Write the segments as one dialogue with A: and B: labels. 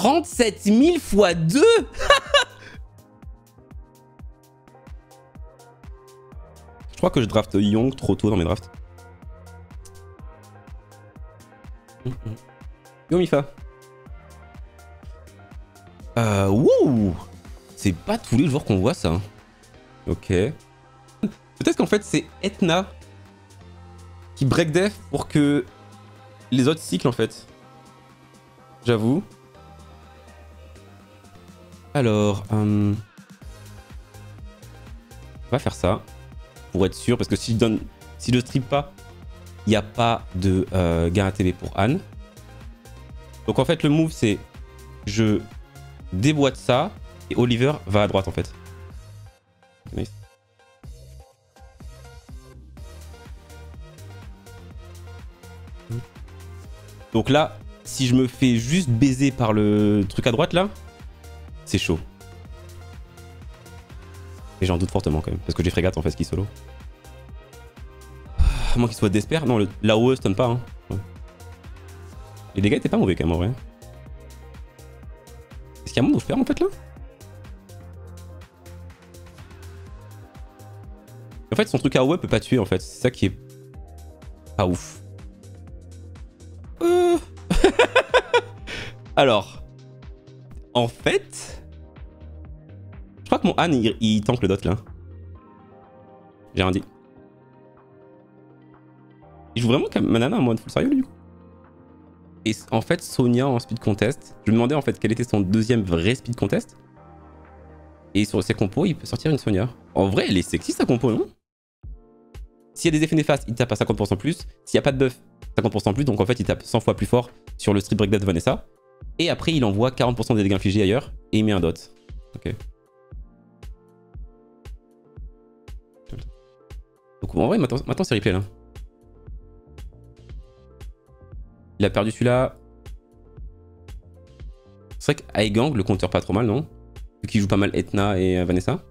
A: 37 000 fois 2 Je crois que je draft Young trop tôt dans mes drafts. Yo Mifa. Euh, wouh C'est pas tous les jours qu'on voit ça. hein. Ok. Peut-être qu'en fait c'est Etna qui break def pour que les autres cycles en fait. J'avoue. Alors, euh, on va faire ça pour être sûr parce que si je donne, strip pas, il n'y a pas de euh, gain ATB pour Anne. Donc en fait le move c'est je déboîte ça et Oliver va à droite en fait. Nice. Donc là, si je me fais juste baiser par le truc à droite là, c'est chaud. Et j'en doute fortement quand même, parce que j'ai frégate en fait qui solo. À moins qu'il soit desper. Non, le, la OE stun pas. Hein. Les dégâts étaient pas mauvais quand même en vrai. Est-ce qu'il y a un monde où je en fait là? En fait, son truc à OE peut pas tuer en fait. C'est ça qui est pas ouf. Euh. Alors, en fait, mon Han il, il tank le dot là. J'ai rien dit. Il joue vraiment comme Manana en mode full sérieux coup. Et en fait, Sonia en speed contest, je me demandais en fait quel était son deuxième vrai speed contest. Et sur ses compos, il peut sortir une Sonia. En vrai, elle est sexy sa compo, non? S'il y a des effets néfastes, il tape à 50% plus. S'il n'y a pas de buff, 50% plus. Donc en fait, il tape 100 fois plus fort sur le strip break de Vanessa. Et après, il envoie 40% des dégâts infligés ailleurs et il met un dot. Ok. Donc en vrai, maintenant, c'est replay là. Il a perdu celui-là. C'est vrai qu'Aigang le compteur pas trop mal, non? Vu qu'il joue pas mal Etna et euh, Vanessa.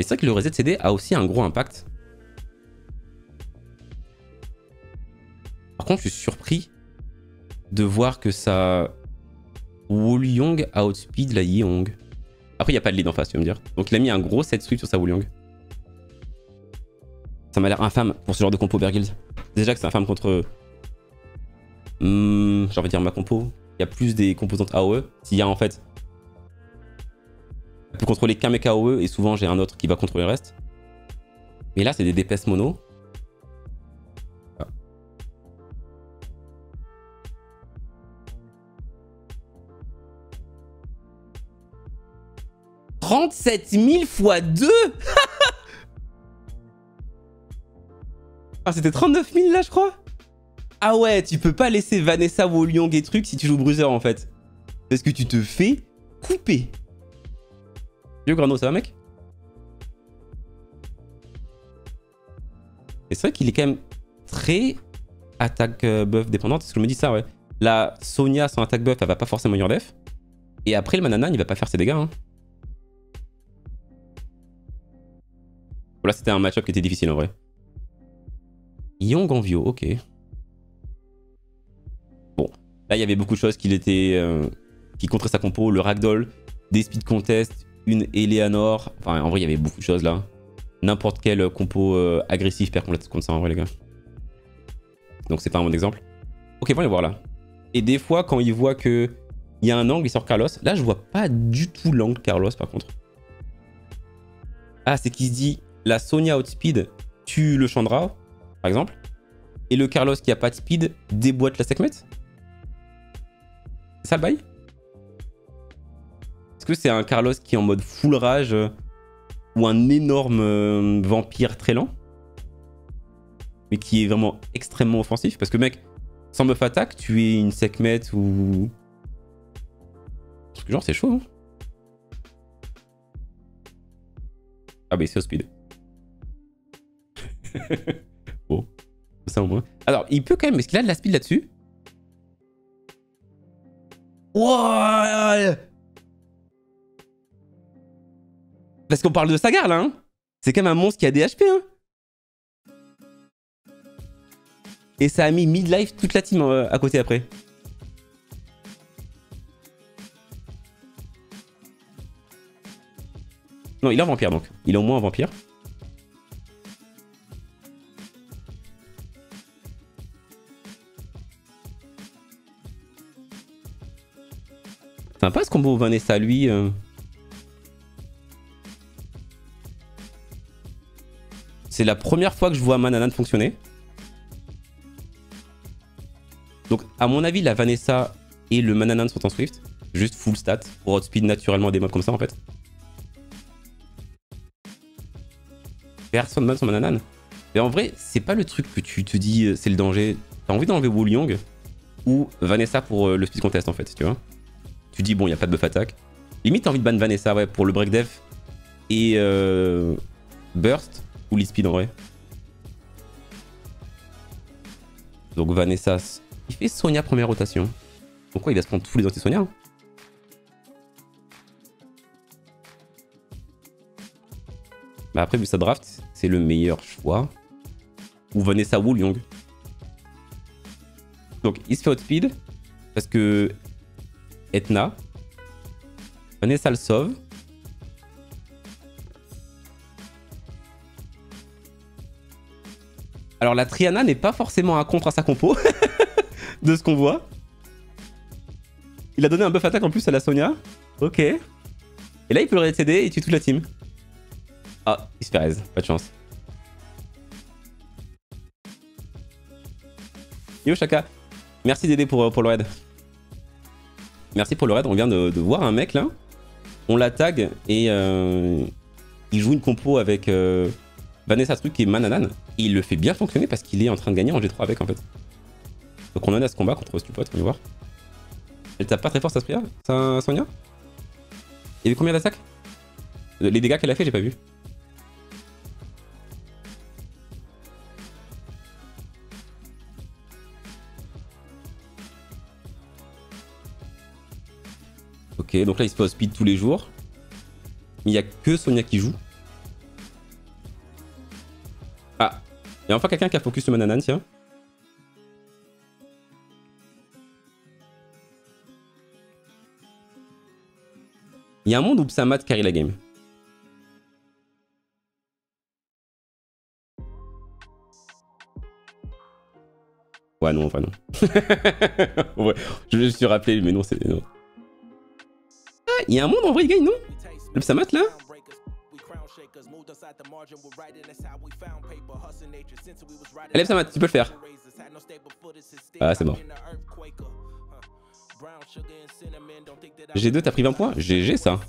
A: Et c'est vrai que le reset CD a aussi un gros impact. Par contre, je suis surpris de voir que ça Wolyong outspeed la Yeong. Après, il n'y a pas de lead en face, tu vas me dire. Donc, il a mis un gros set sweep sur sa Wolyong. Ça m'a l'air infâme pour ce genre de compo Berguild. Déjà que c'est infâme contre. Hmm, J'ai envie de dire ma compo. Il y a plus des composantes AOE. S'il y a en fait. Peut contrôler qu'un mec AOE et souvent j'ai un autre qui va contrôler le reste. Mais là, c'est des DPS mono. 37 000 fois 2 Ah, c'était 39 000 là, je crois? Ah ouais, tu peux pas laisser Vanessa Wolyong et trucs si tu joues Bruiser en fait. Parce que tu te fais couper. Yo Grano, ça va mec? Et c'est vrai qu'il est quand même très attaque euh, buff dépendante. Parce que je me dis ça, ouais. La Sonia, son attaque buff, elle va pas forcément your def. Et après, le Manana, il va pas faire ses dégâts. Hein. Là, c'était un match-up qui était difficile en vrai. Yong en Vio, ok. Bon, là, il y avait beaucoup de choses qui étaient, euh, qui contraient sa compo. Le Ragdoll, des speed contests, une Eleanor. Enfin, en vrai, il y avait beaucoup de choses là. N'importe quel compo euh, agressif perd contre ça en vrai, les gars. Donc, c'est pas un bon exemple. Ok, on va voir là. Et des fois, quand il voit que il y a un angle, il sort Carlos. Là, je vois pas du tout l'angle Carlos, par contre. Ah, c'est qu'il se dit la Sonia outspeed tue le Chandra, par exemple. Et le Carlos qui a pas de speed déboîte la Sekhmet C'est ça le bail c'est un Carlos qui est en mode full rage euh, ou un énorme euh, vampire très lent mais qui est vraiment extrêmement offensif Parce que mec, sans buff attaque, tu es une Sekhmet ou... Parce que genre c'est chaud. Hein ah bah c'est au speed. bon. Ça au moins. Alors, il peut quand même. Est-ce qu'il a de la speed là-dessus? Wow Parce qu'on parle de Sagar là, hein C'est quand même un monstre qui a des HP, hein Et ça a mis mid-life toute la team euh, à côté après. Non, il est un vampire donc. Il est au moins un vampire. Sympa ce combo Vanessa, lui. Euh. C'est la première fois que je vois Mananan fonctionner. Donc, à mon avis, la Vanessa et le Mananan sont en Swift. Juste full stat pour outspeed naturellement des mobs comme ça en fait. Personne ne son Mananan. Mais en vrai, c'est pas le truc que tu te dis euh, c'est le danger. T'as envie d'enlever Wu Young ou Vanessa pour euh, le speed contest en fait, tu vois. Tu dis, bon, il a pas de buff attack. Limite, t'as envie de ban Vanessa, pour le break def et euh, burst ou speed en vrai. Donc Vanessa, il fait Sonia première rotation. Pourquoi il va se prendre tous les anti-Sonia hein Bah après, vu sa draft, c'est le meilleur choix. Ou Vanessa Wool Young. Donc il se fait outspeed parce que Etna. Vanessa le sauve. Alors la Triana n'est pas forcément un contre à sa compo, de ce qu'on voit. Il a donné un buff attaque en plus à la Sonia. Ok. Et là, il peut le récéder et tue toute la team. Ah, il se fait. Pas de chance. Yo Shaka. Merci d'aider pour, pour le raid. Merci pour le raid. On vient de, voir un mec là. On la tag et euh, il joue une compo avec euh, Vanessa Truc et Mananan. Et il le fait bien fonctionner parce qu'il est en train de gagner en G3 avec en fait. Donc on en a ce combat contre Stupot, on va voir. Elle tape pas très fort sa Spria, ça Sonia? Il y avait combien d'attaques? Les dégâts qu'elle a fait, j'ai pas vu. Ok, donc là il se pose speed tous les jours. Il n'y a que Sonia qui joue. Ah, il y a enfin quelqu'un qui a focus sur Mananan, tiens. Il y a un monde où Psamat carry la game. Ouais, non, enfin non. ouais, je me suis rappelé, mais non, c'est... Non. Il y a un monde en vrai, il gagne, non? Le Psamat là? Allez, Psamat, tu peux le faire. Ah, c'est mort. G2, t'as pris 20 points? GG ça.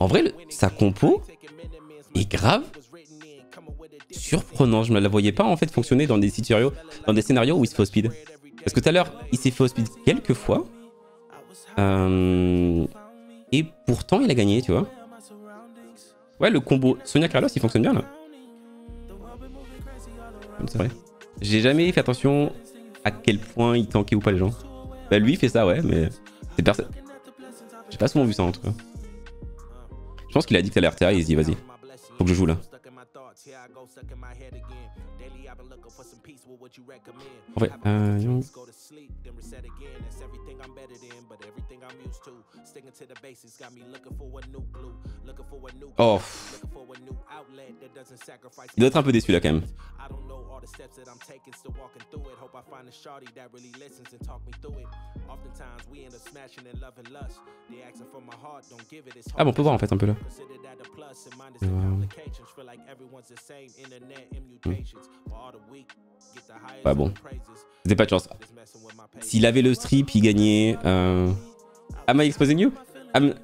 A: En vrai, sa compo est grave surprenant. Je ne la voyais pas en fait fonctionner dans des scénarios, dans des scénarios où il se fait au speed. Parce que tout à l'heure, il s'est fait au speed quelques fois. Euh, et pourtant, il a gagné, tu vois. Ouais, le combo Sonia Carlos, il fonctionne bien là. C'est vrai. J'ai jamais fait attention à quel point il tankait ou pas les gens. Bah lui il fait ça ouais mais c'est personne. J'ai pas souvent vu ça en tout cas. Je pense qu'il a dit que t'allais RTA il se dit vas-y. Faut que je joue là. Fait, euh, Oh. Il doit être un peu déçu là quand même. Ah bon, on peut voir en fait un peu là. Bah bon. C'était pas de chance. S'il avait le strip, il gagnait. Euh... Am I exposing you? I'm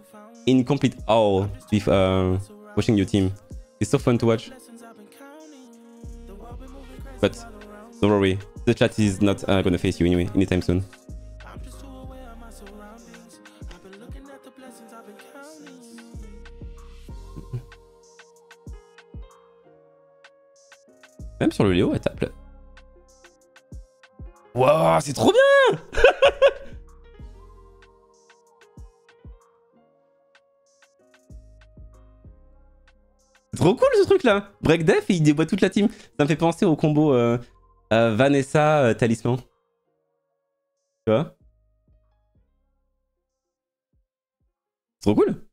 A: in complete awe with uh, watching your team. It's so fun to watch. But don't worry, the chat is not uh, gonna face you anyway anytime soon. Même sur le Léo, elle tape. Waouh, c'est trop bien Trop cool ce truc là Break def il déboîte toute la team. Ça me fait penser au combo euh, Vanessa euh, Talisman. Tu vois? Trop cool